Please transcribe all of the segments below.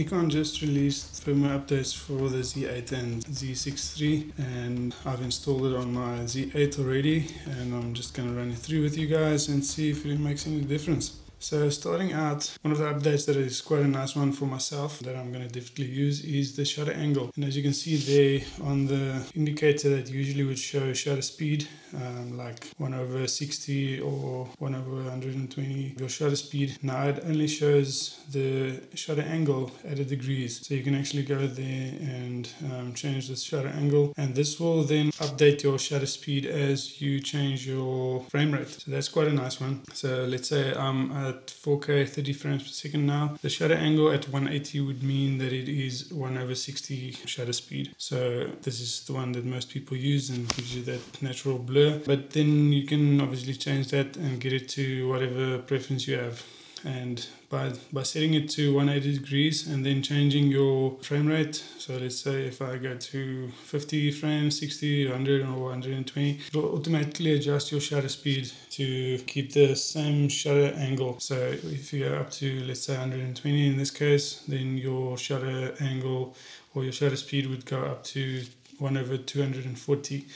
Nikon just released firmware updates for the Z8 and Z6 III and I've installed it on my Z8 already and I'm just to run it through with you guys and see if it makes any difference. So starting out, one of the updates that is quite a nice one for myself that I'm going to definitely use is the shutter angle. And as you can see there on the indicator that usually would show shutter speed, um, like 1 over 60 or 1 over 120, your shutter speed. Now it only shows the shutter angle at a degrees. So you can actually go there and um, change the shutter angle. And this will then update your shutter speed as you change your frame rate. So that's quite a nice one. So let's say I'm at 4K 30 frames per second now. The shutter angle at 180 would mean that it is 1 over 60 shutter speed. So this is the one that most people use and gives you that natural blur. But then you can obviously change that and get it to whatever preference you have and by by setting it to 180 degrees and then changing your frame rate so let's say if I go to 50 frames 60 100 or 120 it will automatically adjust your shutter speed to keep the same shutter angle. So if you go up to let's say 120 in this case then your shutter angle or your shutter speed would go up to 1 over 240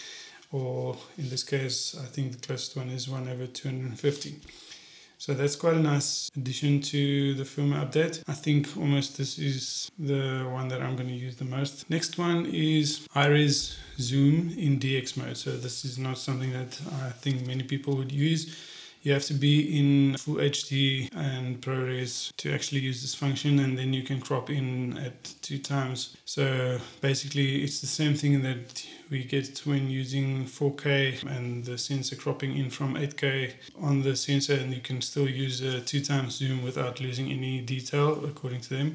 or in this case I think the closest one is 1 over 250 so that's quite a nice addition to the firmware update. I think almost this is the one that I'm going to use the most. Next one is high-res zoom in DX mode. So this is not something that I think many people would use you have to be in full HD and ProRes to actually use this function and then you can crop in at two times. So basically it's the same thing that we get when using 4K and the sensor cropping in from 8K on the sensor and you can still use a two times zoom without losing any detail according to them.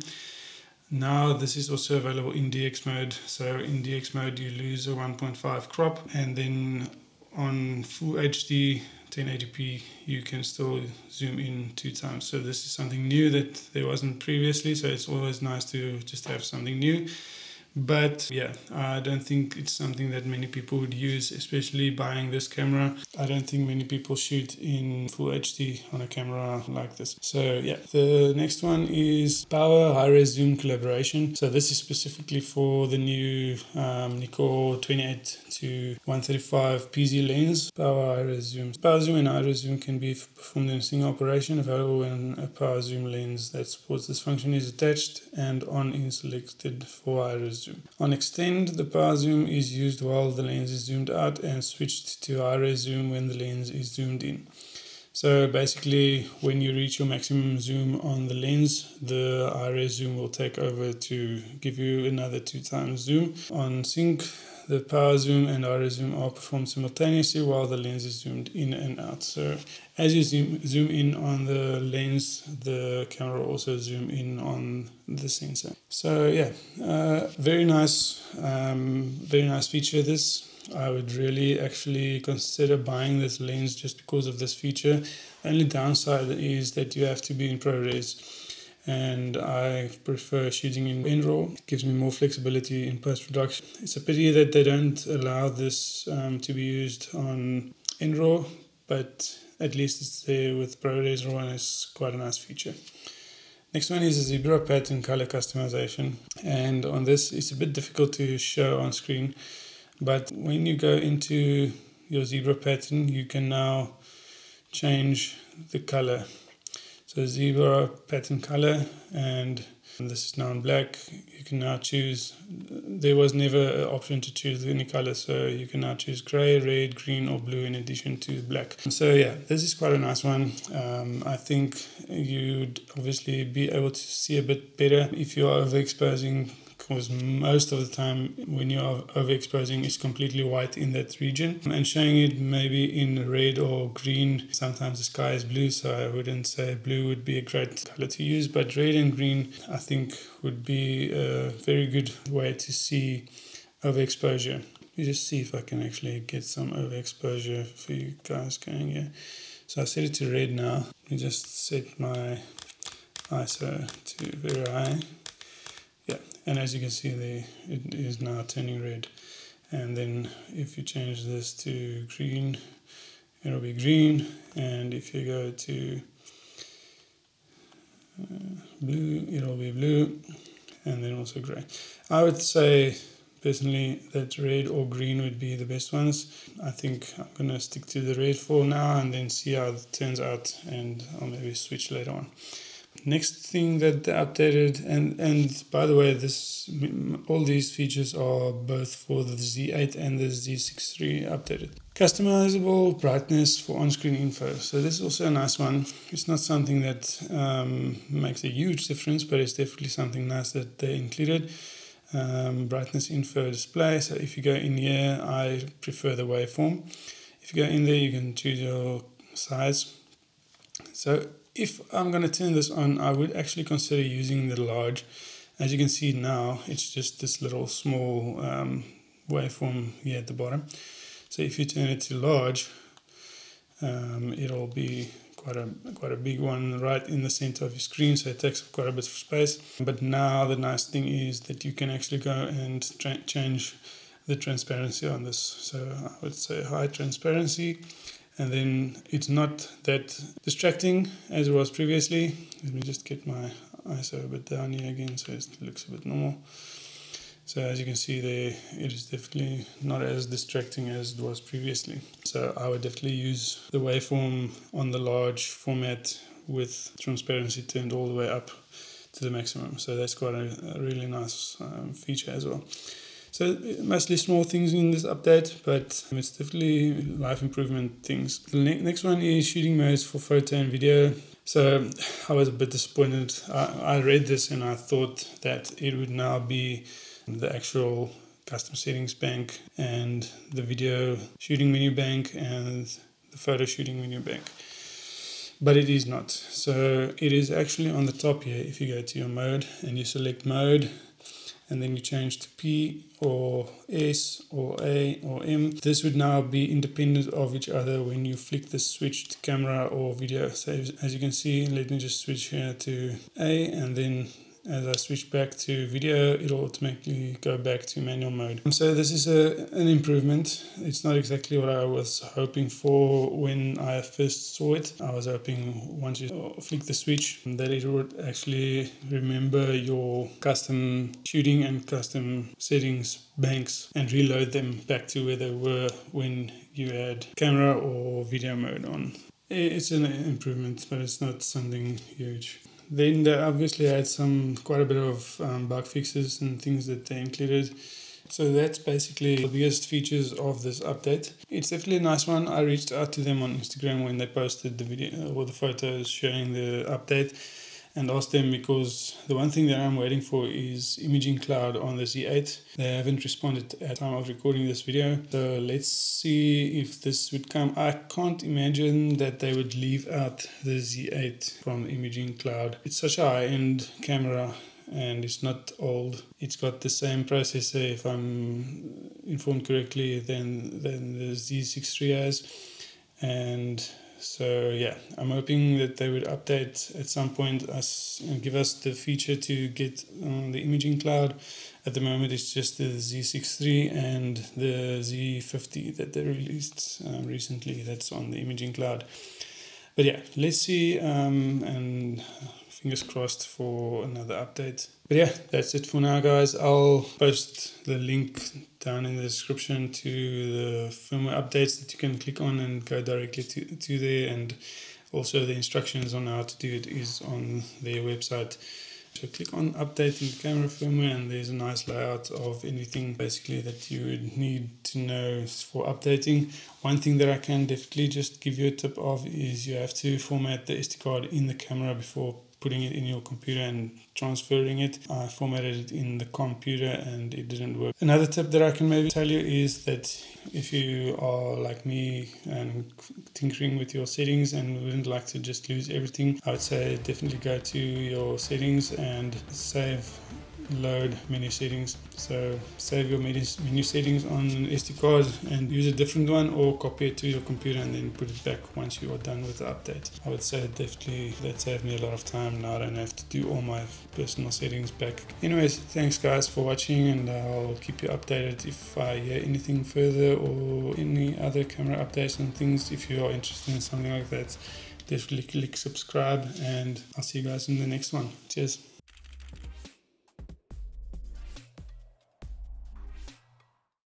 Now this is also available in DX mode. So in DX mode you lose a 1.5 crop and then on full HD 1080p you can still zoom in two times. So this is something new that there wasn't previously. So it's always nice to just have something new but yeah i don't think it's something that many people would use especially buying this camera. I don't think many people shoot in full hd on a camera like this. So yeah the next one is power high res zoom collaboration. So this is specifically for the new um, Nikkor 28 to 135 pz lens. Power high res zoom power zoom and high res zoom can be performed in a single operation. Available when a power zoom lens that supports this function is attached and on is selected for high res zoom. On extend, the power zoom is used while the lens is zoomed out and switched to high-res zoom when the lens is zoomed in. So basically, when you reach your maximum zoom on the lens, the high-res zoom will take over to give you another two times zoom. On sync, the power zoom and high-res zoom are performed simultaneously while the lens is zoomed in and out. So as you zoom, zoom in on the lens, the camera also zoom in on the sensor. So yeah, uh, very nice, um, very nice feature this. I would really actually consider buying this lens just because of this feature. Only downside is that you have to be in ProRes and I prefer shooting in NRAW. It gives me more flexibility in post-production. It's a pity that they don't allow this um, to be used on NRAW, but at least it's there with ProRes RAW and it's quite a nice feature. Next one is a zebra pattern color customization and on this it's a bit difficult to show on screen but when you go into your zebra pattern you can now change the color so zebra pattern color and this is now in black. You can now choose, there was never an option to choose any color, so you can now choose gray, red, green or blue in addition to black. So yeah, this is quite a nice one. Um, I think you'd obviously be able to see a bit better if you are overexposing because most of the time when you are overexposing it's completely white in that region. And showing it maybe in red or green sometimes the sky is blue so i wouldn't say blue would be a great color to use but red and green i think would be a very good way to see overexposure. Me just see if i can actually get some overexposure for you guys going here. So i set it to red now. Let me just set my iso to very high yeah and as you can see there it is now turning red and then if you change this to green it'll be green and if you go to uh, blue it'll be blue and then also gray. I would say personally that red or green would be the best ones. I think I'm gonna stick to the red for now and then see how it turns out and I'll maybe switch later on. Next thing that updated and and by the way this all these features are both for the Z8 and the Z6 III updated. Customizable brightness for on-screen info. So this is also a nice one. It's not something that um, makes a huge difference, but it's definitely something nice that they included um, brightness info display. So if you go in here, I prefer the waveform. If you go in there, you can choose your size. So if I'm going to turn this on, I would actually consider using the large. As you can see now, it's just this little small um, waveform here at the bottom. So if you turn it to large, um, it'll be quite a quite a big one right in the center of your screen so it takes up quite a bit of space but now the nice thing is that you can actually go and change the transparency on this so I would say high transparency and then it's not that distracting as it was previously let me just get my ISO a bit down here again so it looks a bit normal so as you can see there, it is definitely not as distracting as it was previously. So I would definitely use the waveform on the large format with transparency turned all the way up to the maximum. So that's quite a, a really nice um, feature as well. So mostly small things in this update, but it's definitely life improvement things. The ne next one is shooting modes for photo and video. So I was a bit disappointed. I, I read this and I thought that it would now be the actual custom settings bank and the video shooting menu bank and the photo shooting menu bank but it is not so it is actually on the top here if you go to your mode and you select mode and then you change to P or S or A or M. This would now be independent of each other when you flick the switch to camera or video. So as you can see, let me just switch here to A and then as I switch back to video, it'll automatically go back to manual mode. Um, so this is a, an improvement. It's not exactly what I was hoping for when I first saw it. I was hoping once you flick the switch that it would actually remember your custom shooting and custom settings banks and reload them back to where they were when you had camera or video mode on. It's an improvement, but it's not something huge. Then they obviously had some quite a bit of um, bug fixes and things that they included. So that's basically the biggest features of this update. It's definitely a nice one. I reached out to them on Instagram when they posted the video or the photos showing the update and ask them because the one thing that I'm waiting for is imaging cloud on the Z8. They haven't responded at the time of recording this video. So let's see if this would come. I can't imagine that they would leave out the Z8 from imaging cloud. It's such a high-end camera and it's not old. It's got the same processor, if I'm informed correctly, than, than the Z6 III has. And so yeah, I'm hoping that they would update at some point us and give us the feature to get on the imaging cloud. At the moment, it's just the Z6 III and the Z50 that they released uh, recently. That's on the imaging cloud. But yeah, let's see um, and fingers crossed for another update. But yeah, that's it for now, guys. I'll post the link down in the description to the firmware updates that you can click on and go directly to, to there. And also the instructions on how to do it is on their website. So click on updating the camera firmware and there's a nice layout of anything basically that you would need to know for updating. One thing that I can definitely just give you a tip of is you have to format the SD card in the camera before putting it in your computer and transferring it. I formatted it in the computer and it didn't work. Another tip that I can maybe tell you is that if you are like me and tinkering with your settings and wouldn't like to just lose everything, I would say definitely go to your settings and save load menu settings. So save your menu, settings on an SD card and use a different one or copy it to your computer and then put it back once you are done with the update. I would say definitely that saved me a lot of time. Now I don't have to do all my personal settings back. Anyways, thanks guys for watching and I'll keep you updated if I hear anything further or any other camera updates and things. If you are interested in something like that, definitely click subscribe and I'll see you guys in the next one. Cheers.